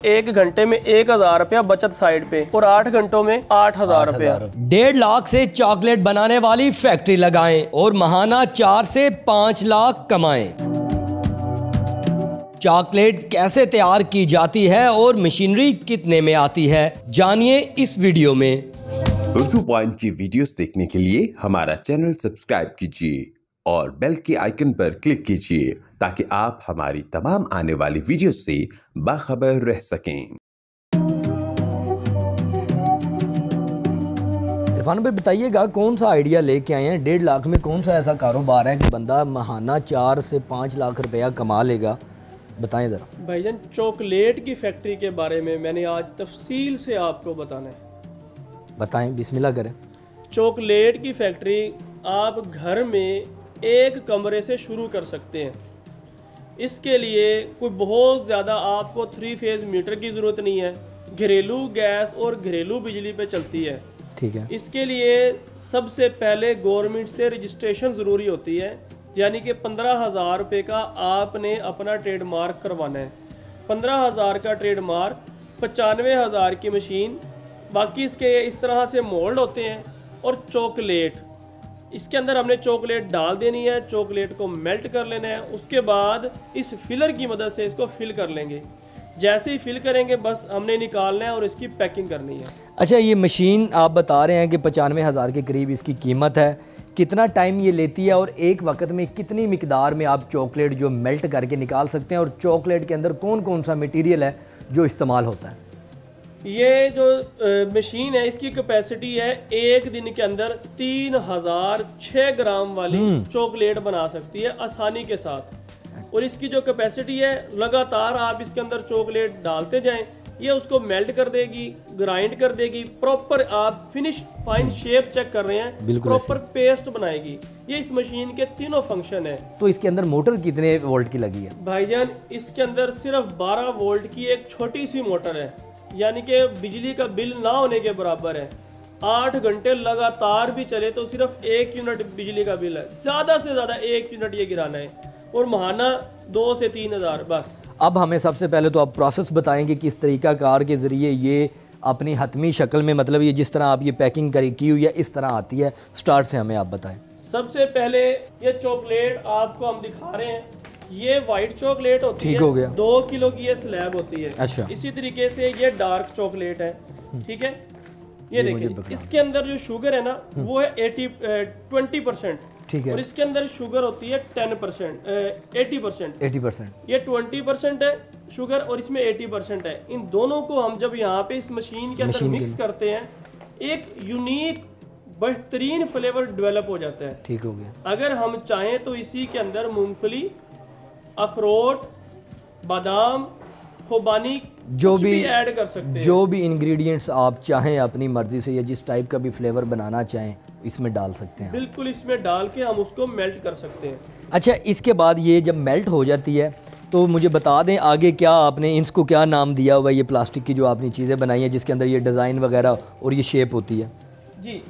एक घंटे में एक हज़ार रुपया बचत साइड पे और आठ घंटों में आठ हज़ार रुपया। डेढ़ लाख से चॉकलेट बनाने वाली फैक्ट्री लगाएँ और महाना चार से पाँच लाख कमाएँ। चॉकलेट कैसे तैयार की जाती है और मशीनरी कितने में आती है जानिए इस वीडियो में। उर्दू पॉइंट की वीडियोस देखने के लिए हमारा चैनल सब्सक्राइब कीजिए। और बेल के आइकन पर क्लिक कीजिए ताकि आप हमारी तमाम आने वाली वीडियो से बाखबर रह सकें। इरफान भाई बताइएगा कौन सा आइडिया लेके आए हैं? डेढ़ लाख में कौन सा ऐसा कारोबार है कि बंदा महाना चार से पाँच लाख रुपया कमा लेगा? बताएँ ज़रा। भाईजान चॉकलेट की फैक्ट्री के बारे में मैंने आज तफसील से आपको बताना है। बताएँ बिस्मिल्लाह करें। चॉकलेट की फैक्ट्री आप घर में एक कमरे से शुरू कर सकते हैं। इसके लिए कोई बहुत ज़्यादा आपको थ्री फ़ेज़ मीटर की ज़रूरत नहीं है। घरेलू गैस और घरेलू बिजली पे चलती है। ठीक है। इसके लिए सबसे पहले गवर्नमेंट से रजिस्ट्रेशन ज़रूरी होती है। यानी कि पंद्रह हज़ार रुपये का आपने अपना ट्रेडमार्क करवाना है। पंद्रह हज़ार का ट्रेडमार्क पचानवे हज़ार की मशीन बाकी इसके इस तरह से मोल्ड होते हैं और चॉकलेट इसके अंदर हमने चॉकलेट डाल देनी है, चॉकलेट को मेल्ट कर लेना है, उसके बाद इस फिलर की मदद से इसको फिल कर लेंगे। जैसे ही फिल करेंगे, बस हमने निकालना है और इसकी पैकिंग करनी है। अच्छा ये मशीन आप बता रहे हैं कि पचानवे हज़ार के करीब इसकी कीमत है। कितना टाइम ये लेती है और एक वक्त में कितनी मकदार में आप चॉकलेट जो मेल्ट करके निकाल सकते हैं? और चॉकलेट के अंदर कौन कौन सा मटेरियल है जो इस्तेमाल होता है? ये जो मशीन है इसकी कैपेसिटी है एक दिन के अंदर तीन हज़ार छः ग्राम वाली चॉकलेट बना सकती है आसानी के साथ। और इसकी जो कैपेसिटी है लगातार आप इसके अंदर चॉकलेट डालते जाएँ ये उसको मेल्ट कर देगी ग्राइंड कर देगी प्रॉपर आप फिनिश फाइन शेप चेक कर रहे हैं प्रॉपर पेस्ट बनाएगी। ये इस मशीन के तीनों फ़ंक्शन है। तो इसके अंदर मोटर कितने वोल्ट की लगी है? भाईजान इसके अंदर सिर्फ़ 12 वोल्ट की एक छोटी सी मोटर है। यानी कि बिजली का बिल ना होने के बराबर है। आठ घंटे लगातार भी चले तो सिर्फ़ एक यूनिट बिजली का बिल है। ज़्यादा से ज़्यादा एक यूनिट ये गिराना है और महाना दो से तीन हज़ार बस। अब हमें सबसे पहले तो आप प्रोसेस बताएँगे किस तरीका कार के ज़रिए ये अपनी हतमी शक्ल में मतलब ये जिस तरह आप ये पैकिंग करी की हुई है इस तरह आती है। स्टार्ट से हमें आप बताएँ। सबसे पहले ये चॉकलेट आपको हम दिखा रहे हैं। ये व्हाइट चॉकलेट होती ठीक है हो गया। दो किलो की ये स्लैब होती है। अच्छा। इसी तरीके से ये डार्क चॉकलेट है ठीक है? ये, ये देखिए इसके अंदर जो शुगर है ना वो है एटी ट्वेंटी परसेंट ठीक है। और इसके अंदर शुगर होती है ten percent eighty percent eighty percent ये ट्वेंटी परसेंट है शुगर और इसमें एटी परसेंट है। इन दोनों को हम जब यहाँ पे इस मशीन के अंदर मिक्स करते हैं एक यूनिक बेहतरीन फ्लेवर डेवलप हो जाता है। ठीक हो गया। अगर हम चाहें तो इसी के अंदर मूंगफली अखरोट बादाम खुबानी जो कुछ भी ऐड कर सकते हैं। जो भी इंग्रेडिएंट्स आप चाहें अपनी मर्ज़ी से या जिस टाइप का भी फ्लेवर बनाना चाहें इसमें डाल सकते हैं। बिल्कुल इसमें डाल के हम उसको मेल्ट कर सकते हैं। अच्छा इसके बाद ये जब मेल्ट हो जाती है तो मुझे बता दें आगे क्या आपने इसको क्या नाम दिया हुआ है ये प्लास्टिक की जो आपने चीज़ें बनाई हैं जिसके अंदर ये डिज़ाइन वगैरह और ये शेप होती है? जी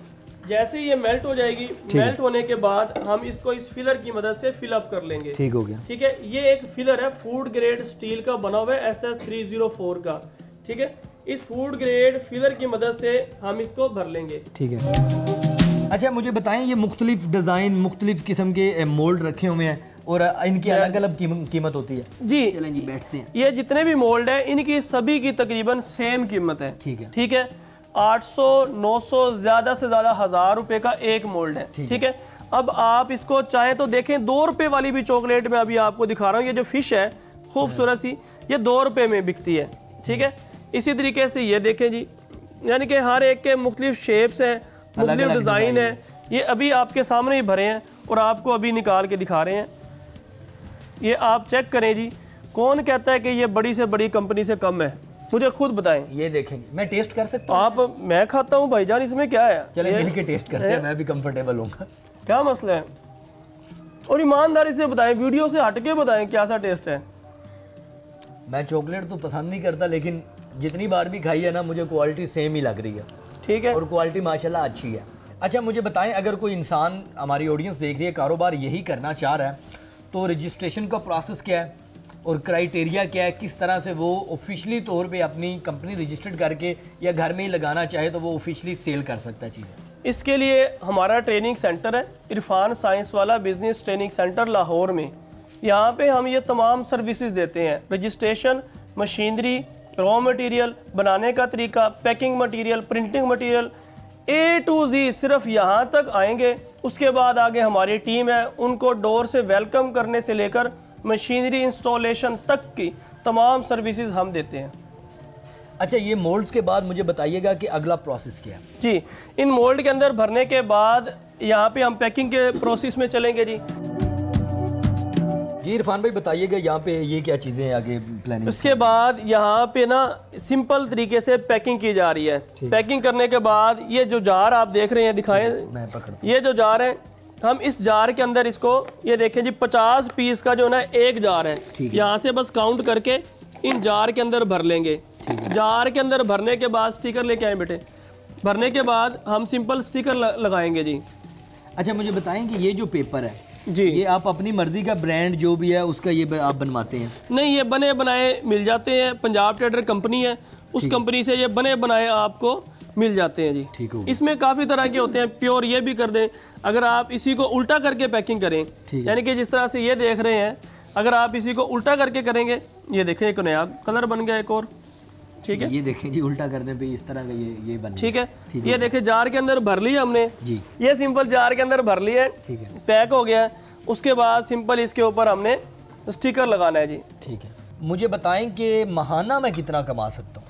जैसे ये मेल्ट हो जाएगी मेल्ट होने के बाद हम इसको इस फिलर की मदद से फिलअप कर लेंगे। ठीक हो गया। ठीक है? ये एक फिलर है फ़ूड ग्रेड स्टील का बना हुआ है S S three zero four का। ठीक है? इस फ़ूड ग्रेड फिलर की मदद से हम इसको भर लेंगे। ठीक है। अच्छा मुझे बताएँ ये मुख्तलिफ़ डिज़ाइन मुख्तलिफ़ किस्म के मोल्ड रखे हुए हैं और इनकी अलग अलग कीमत होती है। जी। चलें जी बैठते हैं। ये जितने भी मोल्ड हैं इनकी सभी की तकरीबन सेम कीमत है। ठीक है। ठीक है? 800 900 ज़्यादा से ज़्यादा हज़ार रुपए का एक मोल्ड है। ठीक है। अब आप इसको चाहे तो देखें दो रुपए वाली भी चॉकलेट में अभी आपको दिखा रहा हूँ। ये जो फ़िश है खूबसूरत सी ये दो रुपए में बिकती है। ठीक है? इसी तरीके से ये देखें जी यानी कि हर एक के मुख्तलिफ़ शेप्स हैं मुख्तलिफ़ डिज़ाइन है। ये अभी आपके सामने ही भरे हैं और आपको अभी निकाल के दिखा रहे हैं। ये आप चेक करें जी कौन कहता है कि ये बड़ी से बड़ी कंपनी से कम है? मुझे खुद बताएँ। ये देखेंगे मैं टेस्ट कर सकता हूँ? आप मैं खाता हूँ भाईजान इसमें क्या है? चले मिल के टेस्ट करते हैं मैं भी कंफर्टेबल हूँ। क्या मसला है? और ईमानदारी से बताएँ वीडियो से हट के बताएँ क्या सा टेस्ट है? मैं चॉकलेट तो पसंद नहीं करता लेकिन जितनी बार भी खाई है ना मुझे क्वालिटी सेम ही लग रही है। ठीक है। और क्वालिटी माशाल्लाह अच्छी है। अच्छा मुझे बताएँ अगर कोई इंसान हमारी ऑडियंस देख रही है कारोबार यही करना चाह रहा है तो रजिस्ट्रेशन का प्रोसेस क्या है? और क्राइटेरिया क्या है, किस तरह से वो ऑफिशियली तौर पे अपनी कंपनी रजिस्टर्ड करके या घर में ही लगाना चाहे तो वो ऑफिशियली सेल कर सकता है चीज़ें। इसके लिए हमारा ट्रेनिंग सेंटर है, इरफान साइंस वाला बिज़नेस ट्रेनिंग सेंटर लाहौर में। यहाँ पे हम ये तमाम सर्विसेज़ देते हैं रजिस्ट्रेशन मशीनरी रॉ मटेरियल बनाने का तरीका packing material printing material A to Z सिर्फ़ यहाँ तक आएँगे, उसके बाद आगे हमारी टीम है, उनको डोर से वेलकम करने से लेकर मशीनरी इंस्टॉलेशन तक की तमाम सर्विसेज़ हम देते हैं। अच्छा ये मोल्ड्स के बाद मुझे बताइएगा कि अगला प्रोसेस क्या है? जी इन मोल्ड के अंदर भरने के बाद यहाँ पे हम पैकिंग के प्रोसेस में चलेंगे जी। जी इरफान भाई बताइएगा यहाँ पे ये क्या चीज़ें आगे प्लानिंग उसके बाद यहाँ पे ना सिंपल तरीके से पैकिंग की जा रही है। पैकिंग करने के बाद ये जो जार आप देख रहे हैं दिखाएँ। मैं पकड़ता ये जो जार है हम इस जार के अंदर इसको ये देखें जी पचास पीस का जो ना एक जार है। यहाँ से बस काउंट करके इन जार के अंदर भर लेंगे। जार के अंदर भरने के बाद स्टिकर लेके आए बेटे। भरने के बाद हम सिंपल स्टिकर लगाएँगे जी। अच्छा मुझे बताएँ कि ये जो पेपर है जी। ये आप अपनी मर्ज़ी का ब्रांड जो भी है उसका ये आप बनवाते हैं? नहीं ये बने बनाए मिल जाते हैं। पंजाब ट्रेडर कंपनी है। उस कंपनी से ये बने बनाए आपको मिल जाते हैं जी। ठीक हो इसमें काफ़ी तरह के होते हैं प्योर ये भी कर दें अगर आप इसी को उल्टा करके पैकिंग करें यानी कि जिस तरह से ये देख रहे हैं अगर आप इसी को उल्टा करके करेंगे ये देखें एक नया कलर बन गया एक और ठीक है? ये देखें जी उल्टा करने पे इस तरह का ये ये बन ठीक है? ठीक ये देखें जार के अंदर भर लिया हमने। जी। ये सिंपल जार के अंदर भर लिया है ठीक है। पैक हो गया। है उसके बाद सिंपल इसके ऊपर हमने स्टिकर लगाना है जी। ठीक है। मुझे बताएँ कि महाना मैं कितना कमा सकता हूँ?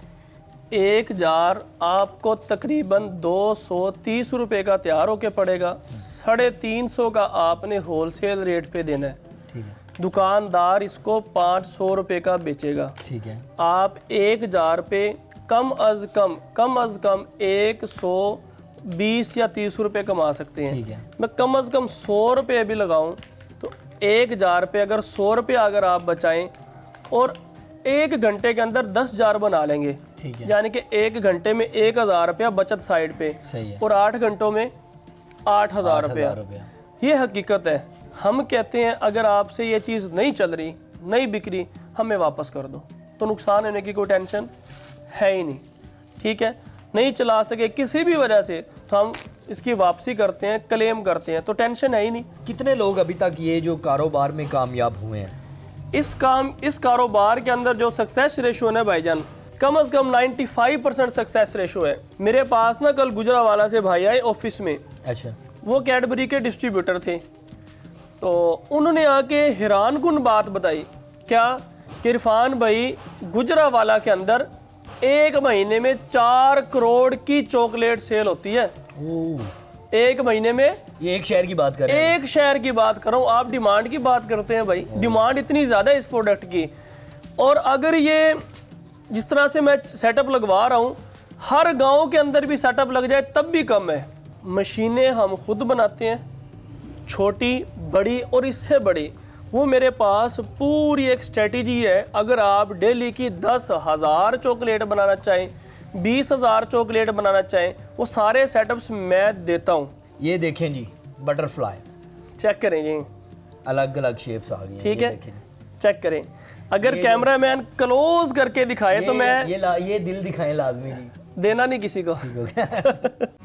एक जार आपको तकरीबन दो सौ तीस रुपये का तैयार होके पड़ेगा। साढ़े तीन सौ का आपने होलसेल रेट पे देना है। ठीक है। दुकानदार इसको पाँच सौ रुपये का बेचेगा। ठीक है। आप एक जार पे कम अज कम कम अज कम एक सौ बीस या तीस रुपये कमा सकते हैं। ठीक है। मैं कम अज कम सौ रुपये भी लगाऊँ तो एक जार पे अगर सौ रुपये अगर आप बचाएँ और एक घंटे के अंदर दस जार बना लेंगे ठीक है। यानी कि एक घंटे में एक हज़ार रुपया बचत साइड पे सही है। और आठ घंटों में आठ हज़ार रुपया। ये हकीकत है। हम कहते हैं अगर आपसे ये चीज़ नहीं चल रही नहीं बिक रही हमें वापस कर दो। तो नुकसान होने की कोई टेंशन है ही नहीं। ठीक है? नहीं चला सके किसी भी वजह से तो हम इसकी वापसी करते हैं क्लेम करते हैं। तो टेंशन है ही नहीं। कितने लोग अभी तक ये जो कारोबार में कामयाब हुए हैं? इस काम इस कारोबार के अंदर जो सक्सेस रेशो है भाईजान कम अज कम 95 परसेंट सक्सेस रेशो है। मेरे पास ना कल गुजरावाला से भाई आए ऑफ़िस में। अच्छा। वो कैडबरी के डिस्ट्रीब्यूटर थे। तो उन्होंने आके हैरान कुन बात बताई। क्या कि इरफान भाई गुजरावाला के अंदर एक महीने में चार करोड़ की चॉकलेट सेल होती है। एक महीने में ये एक शहर की बात कर एक शहर की बात कर रहा हूँ आप डिमांड की बात करते हैं भाई। डिमांड इतनी ज़्यादा है इस प्रोडक्ट की। और अगर ये जिस तरह से मैं सेटअप लगवा रहा हूँ हर गाँव के अंदर भी सेटअप लग जाए तब भी कम है। मशीनें हम खुद बनाते हैं छोटी बड़ी और इससे बड़ी। वो मेरे पास पूरी एक स्ट्रेटजी है। अगर आप डेली की दस हज़ार चॉकलेट बनाना चाहें बीस हज़ार चॉकलेट बनाना चाहें वो सारे सेटअप्स मैं देता हूँ। ये देखें जी बटरफ्लाई चेक करें जी। अलग अलग शेप्स आ गई ठीक है? चेक करें। अगर कैमरा मैन क्लोज करके दिखाए तो मैं ये ये दिल दिखाए लाजमी देना नहीं किसी को।